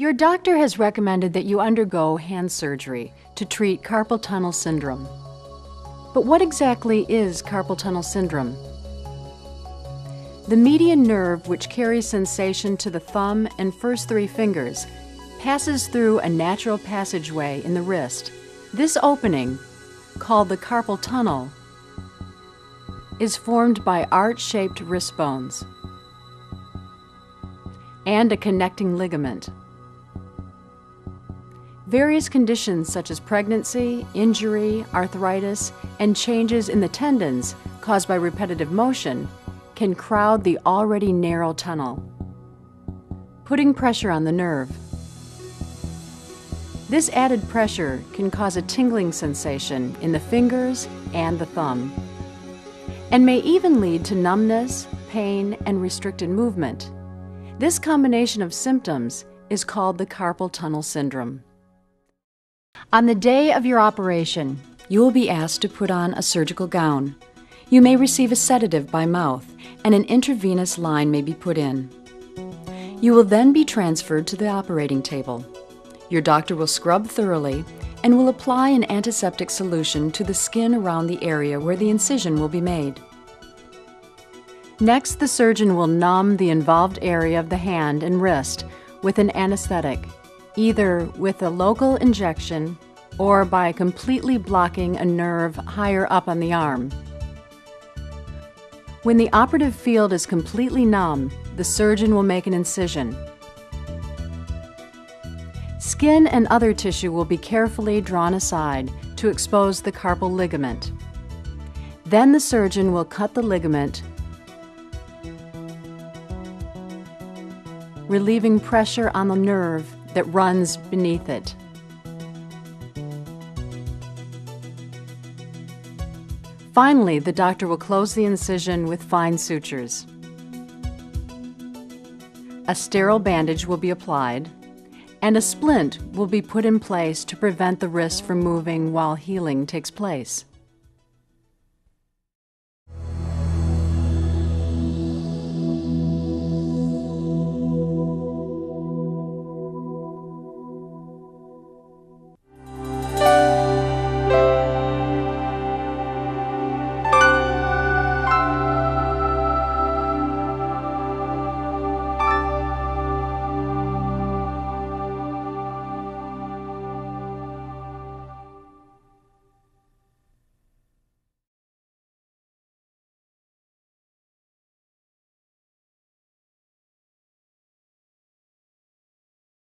Your doctor has recommended that you undergo hand surgery to treat carpal tunnel syndrome. But what exactly is carpal tunnel syndrome? The median nerve, which carries sensation to the thumb and first three fingers, passes through a natural passageway in the wrist. This opening, called the carpal tunnel, is formed by arch-shaped wrist bones and a connecting ligament. Various conditions such as pregnancy, injury, arthritis, and changes in the tendons caused by repetitive motion can crowd the already narrow tunnel, putting pressure on the nerve. This added pressure can cause a tingling sensation in the fingers and the thumb, and may even lead to numbness, pain, and restricted movement. This combination of symptoms is called the carpal tunnel syndrome. On the day of your operation, you will be asked to put on a surgical gown. You may receive a sedative by mouth, and an intravenous line may be put in. You will then be transferred to the operating table. Your doctor will scrub thoroughly and will apply an antiseptic solution to the skin around the area where the incision will be made. Next, the surgeon will numb the involved area of the hand and wrist with an anesthetic, either with a local injection or by completely blocking a nerve higher up on the arm. When the operative field is completely numb, the surgeon will make an incision. Skin and other tissue will be carefully drawn aside to expose the carpal ligament. Then the surgeon will cut the ligament, relieving pressure on the nerve that runs beneath it. Finally, the doctor will close the incision with fine sutures. A sterile bandage will be applied, and a splint will be put in place to prevent the wrist from moving while healing takes place.